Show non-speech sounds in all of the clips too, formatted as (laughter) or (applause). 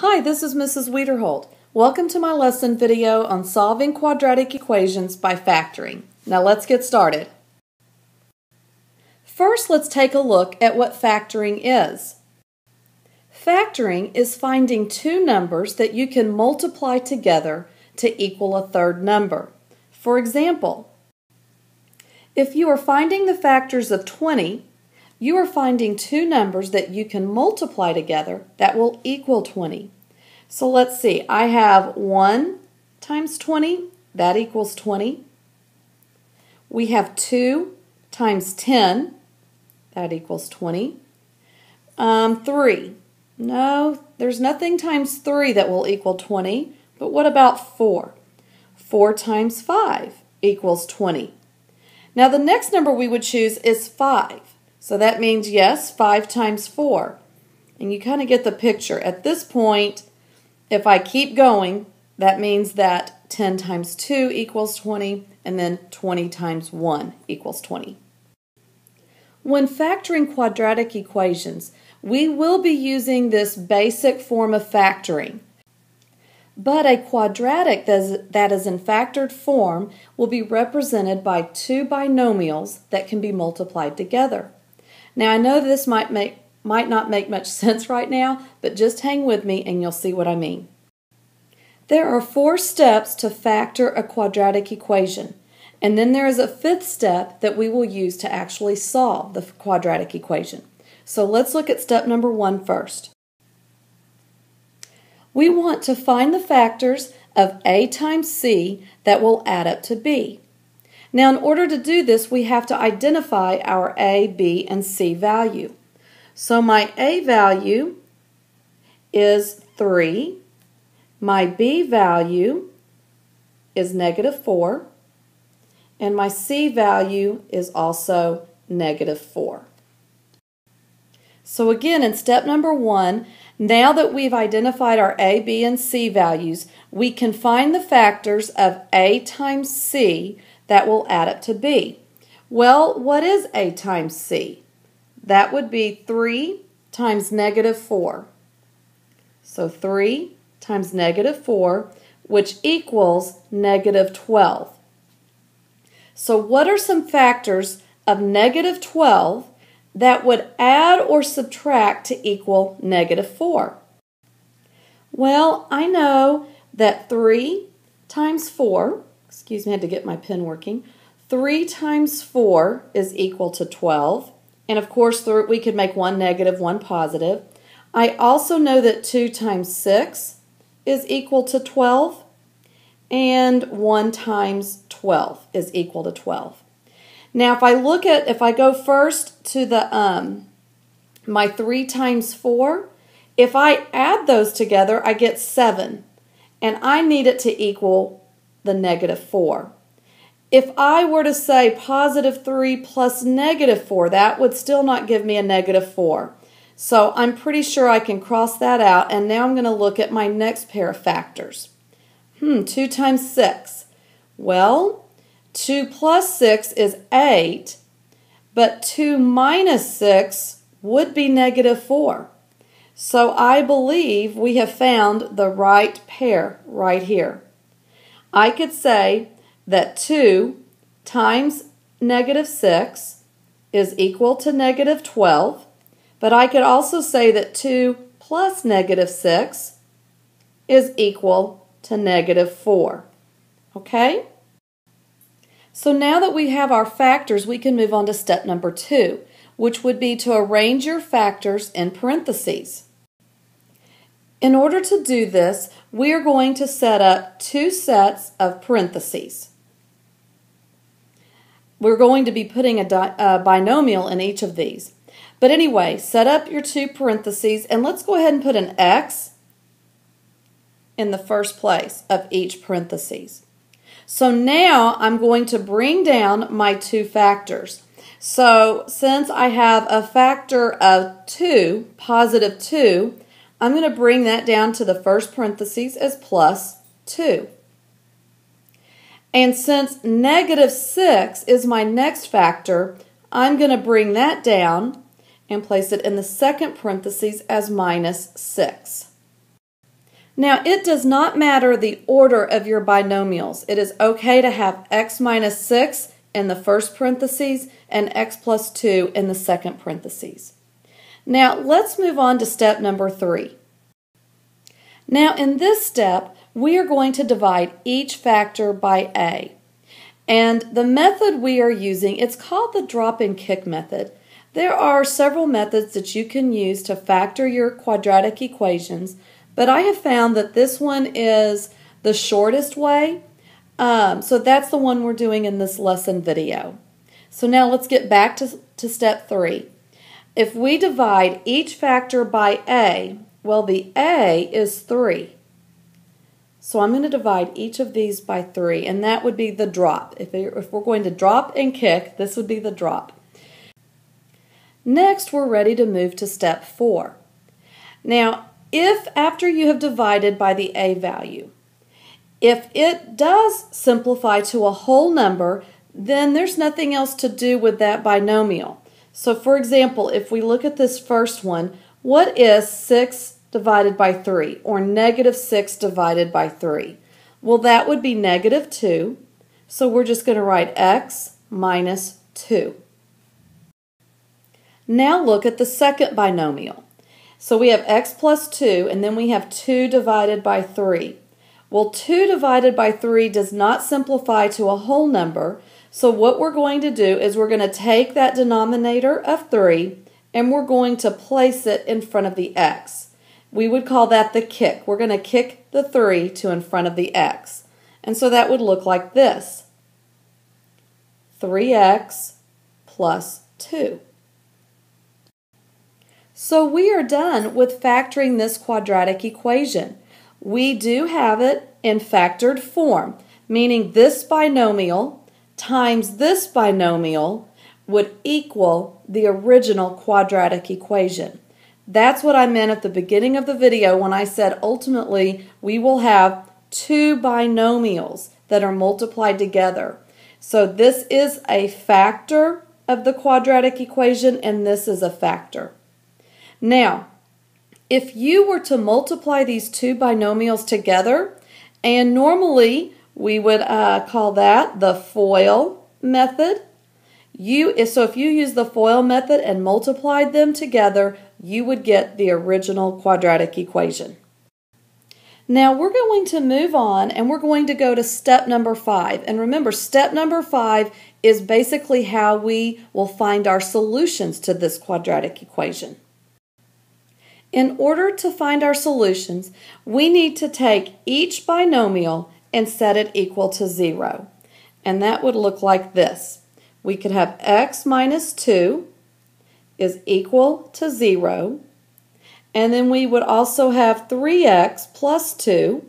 Hi, this is Mrs. Wiederhold. Welcome to my lesson video on solving quadratic equations by factoring. Now let's get started. First, let's take a look at what factoring is. Factoring is finding two numbers that you can multiply together to equal a third number. For example, if you are finding the factors of 20, you are finding two numbers that you can multiply together that will equal 20. So let's see, I have 1 times 20, that equals 20. We have 2 times 10, that equals 20. Um, 3, no, there's nothing times 3 that will equal 20, but what about 4? 4 times 5 equals 20. Now the next number we would choose is 5. So that means, yes, 5 times 4. And you kind of get the picture. At this point, if I keep going, that means that 10 times 2 equals 20, and then 20 times 1 equals 20. When factoring quadratic equations, we will be using this basic form of factoring. But a quadratic that is in factored form will be represented by two binomials that can be multiplied together. Now I know this might make might not make much (laughs) sense right now, but just hang with me and you'll see what I mean. There are four steps to factor a quadratic equation, and then there is a fifth step that we will use to actually solve the quadratic equation. So let's look at step number one first. We want to find the factors of a times c that will add up to b. Now, in order to do this, we have to identify our A, B, and C value. So my A value is 3. My B value is negative 4. And my C value is also negative 4. So again, in step number one, now that we've identified our A, B, and C values, we can find the factors of A times C that will add up to B. Well, what is A times C? That would be 3 times negative 4. So 3 times negative 4, which equals negative 12. So what are some factors of negative 12 that would add or subtract to equal negative 4? Well, I know that 3 times 4 excuse me, I had to get my pen working. 3 times 4 is equal to 12. And of course, we could make one negative, one positive. I also know that 2 times 6 is equal to 12. And 1 times 12 is equal to 12. Now, if I look at, if I go first to the, um, my 3 times 4, if I add those together, I get 7. And I need it to equal the negative 4. If I were to say positive 3 plus negative 4, that would still not give me a negative 4. So I'm pretty sure I can cross that out. And now I'm going to look at my next pair of factors. Hmm, 2 times 6. Well, 2 plus 6 is 8, but 2 minus 6 would be negative 4. So I believe we have found the right pair right here. I could say that 2 times negative 6 is equal to negative 12, but I could also say that 2 plus negative 6 is equal to negative 4. Okay? So now that we have our factors, we can move on to step number 2, which would be to arrange your factors in parentheses. In order to do this, we are going to set up two sets of parentheses. We're going to be putting a, a, binomial in each of these. But anyway, set up your two parentheses and let's go ahead and put an x in the first place of each parentheses. So now I'm going to bring down my two factors. So since I have a factor of 2, positive 2, I'm going to bring that down to the first parentheses as plus 2. And since negative 6 is my next factor, I'm going to bring that down and place it in the second parentheses as minus 6. Now, it does not matter the order of your binomials. It is okay to have x minus 6 in the first parentheses and x plus 2 in the second parentheses. Now, let's move on to step number 3. Now, in this step, we are going to divide each factor by a. And the method we are using, it's called the drop and kick method. There are several methods that you can use to factor your quadratic equations, but I have found that this one is the shortest way. Um, so that's the one we're doing in this lesson video. So now let's get back to, to step three. If we divide each factor by a, well, the a is 3. So I'm going to divide each of these by 3, and that would be the drop. If, if we're going to drop and kick, this would be the drop. Next, we're ready to move to step 4. Now, if after you have divided by the a value, if it does simplify to a whole number, then there's nothing else to do with that binomial. So for example, if we look at this first one, what is 6 divided by 3 or negative 6 divided by 3? Well, that would be negative 2. So we're just going to write x minus 2. Now look at the second binomial. So we have x plus 2, and then we have 2 divided by 3. Well, 2 divided by 3 does not simplify to a whole number, so what we're going to do is we're going to take that denominator of 3 and we're going to place it in front of the x. We would call that the kick. We're going to kick the 3 to in front of the x. And so that would look like this. 3x plus 2. So we are done with factoring this quadratic equation. We do have it in factored form, meaning this binomial times this binomial would equal the original quadratic equation. That's what I meant at the beginning of the video when I said ultimately we will have two binomials that are multiplied together. So this is a factor of the quadratic equation and this is a factor. Now, if you were to multiply these two binomials together, and normally we would uh, call that the FOIL method. You, so if you use the FOIL method and multiplied them together, you would get the original quadratic equation. Now we're going to move on and we're going to go to step number five. And remember, step number five is basically how we will find our solutions to this quadratic equation. In order to find our solutions, we need to take each binomial and set it equal to 0. And that would look like this. We could have x minus 2 is equal to 0. And then we would also have 3x plus 2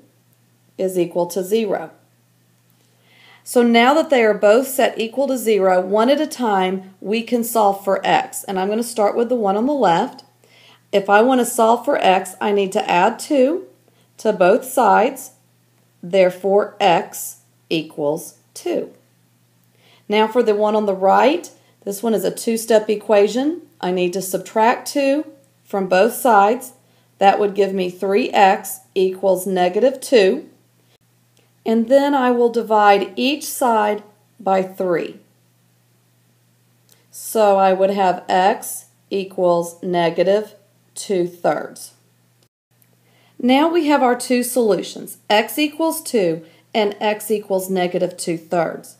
is equal to 0. So now that they are both set equal to 0, one at a time, we can solve for x. And I'm going to start with the one on the left. If I want to solve for x, I need to add 2 to both sides. Therefore, x equals 2. Now for the one on the right, this one is a two-step equation. I need to subtract 2 from both sides. That would give me 3x equals negative 2. And then I will divide each side by 3. So I would have x equals negative 2 thirds. Now we have our two solutions, x equals 2 and x equals negative 2 thirds.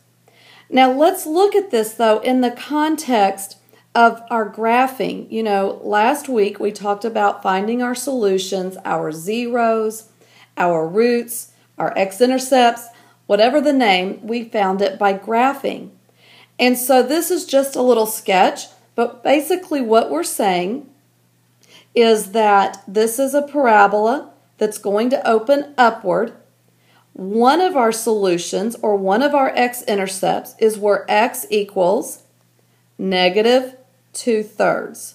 Now let's look at this though in the context of our graphing. You know, last week we talked about finding our solutions, our zeros, our roots, our x-intercepts, whatever the name, we found it by graphing. And so this is just a little sketch, but basically what we're saying is that this is a parabola that's going to open upward. One of our solutions, or one of our x-intercepts, is where x equals negative 2 thirds.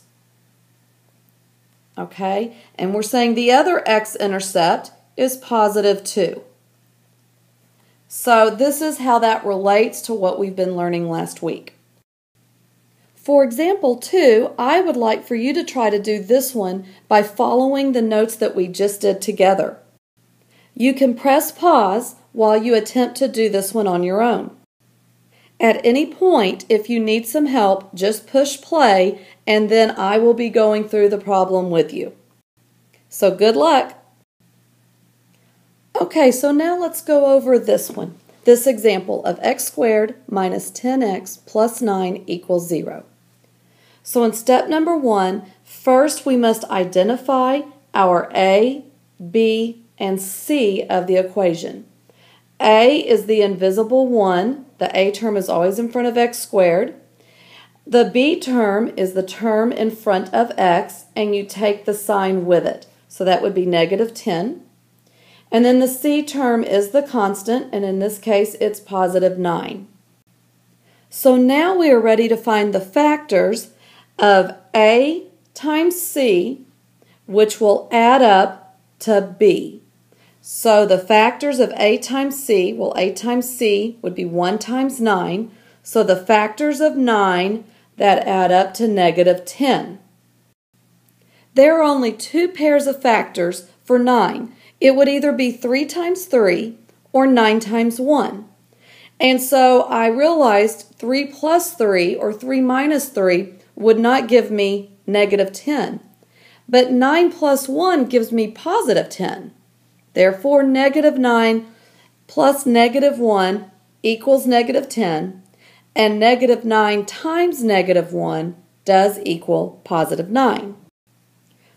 Okay, and we're saying the other x-intercept is positive 2. So this is how that relates to what we've been learning last week. For example 2, I would like for you to try to do this one by following the notes that we just did together. You can press pause while you attempt to do this one on your own. At any point, if you need some help, just push play and then I will be going through the problem with you. So good luck. Okay, so now let's go over this one. This example of x squared minus 10x plus 9 equals 0. So in step number one, first we must identify our a, b, and c of the equation. a is the invisible 1. The a term is always in front of x squared. The b term is the term in front of x, and you take the sign with it. So that would be negative 10. And then the c term is the constant, and in this case it's positive 9. So now we are ready to find the factors of a times c, which will add up to b. So the factors of a times c, well, a times c would be 1 times 9. So the factors of 9 that add up to negative 10. There are only two pairs of factors for 9, it would either be 3 times 3 or 9 times 1. And so I realized 3 plus 3 or 3 minus 3 would not give me negative 10. But 9 plus 1 gives me positive 10. Therefore, negative 9 plus negative 1 equals negative 10, and negative 9 times negative 1 does equal positive 9.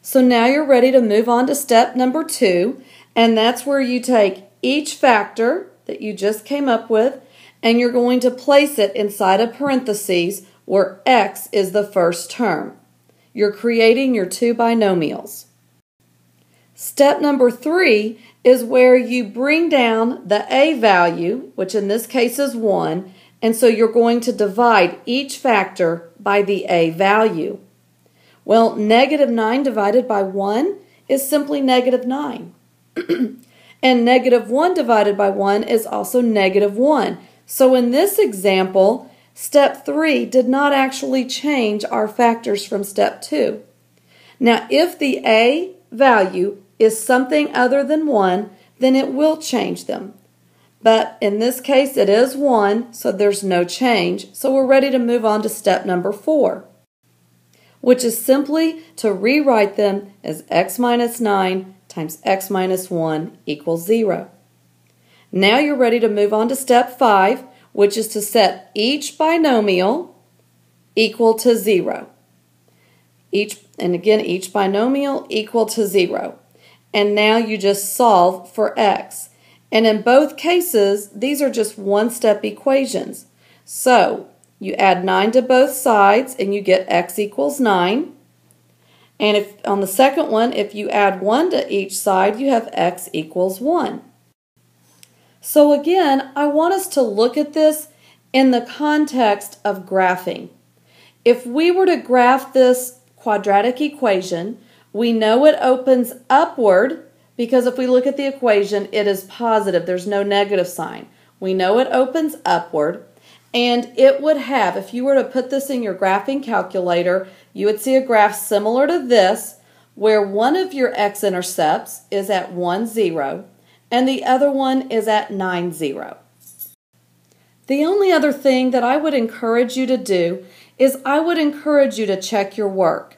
So now you're ready to move on to step number 2, and that's where you take each factor that you just came up with and you're going to place it inside of parentheses where x is the first term. You're creating your two binomials. Step number three is where you bring down the a value, which in this case is 1, and so you're going to divide each factor by the a value. Well, negative 9 divided by 1 is simply negative 9. (clears throat) and negative 1 divided by 1 is also negative 1. So in this example, step 3 did not actually change our factors from step 2. Now, if the A value is something other than 1, then it will change them. But in this case, it is 1, so there's no change. So we're ready to move on to step number 4, which is simply to rewrite them as x minus 9 times x minus 1 equals 0. Now you're ready to move on to step 5, which is to set each binomial equal to 0. Each, and again, each binomial equal to 0. And now you just solve for x. And in both cases, these are just one-step equations. So you add 9 to both sides and you get x equals 9. And if on the second one, if you add 1 to each side, you have x equals 1. So again, I want us to look at this in the context of graphing. If we were to graph this quadratic equation, we know it opens upward because if we look at the equation, it is positive. There's no negative sign. We know it opens upward. And it would have, if you were to put this in your graphing calculator, you would see a graph similar to this where one of your x-intercepts is at 1, 0 and the other one is at 9, 0. The only other thing that I would encourage you to do is I would encourage you to check your work.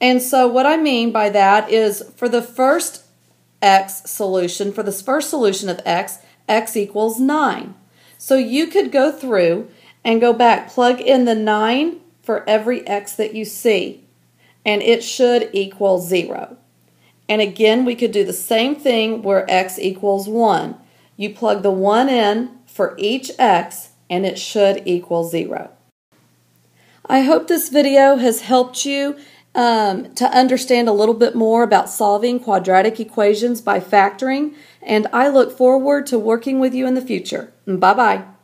And so what I mean by that is for the first x solution, for this first solution of x, x equals 9. So you could go through and go back, plug in the 9 for every x that you see, and it should equal 0. And again, we could do the same thing where x equals 1. You plug the 1 in for each x, and it should equal 0. I hope this video has helped you um, to understand a little bit more about solving quadratic equations by factoring, and I look forward to working with you in the future. Bye-bye.